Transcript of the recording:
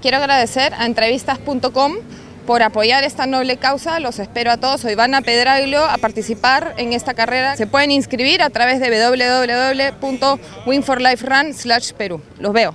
Quiero agradecer a entrevistas.com por apoyar esta noble causa. Los espero a todos. Soy Ivana Pedraglio a participar en esta carrera. Se pueden inscribir a través de www.winforliferun Los veo.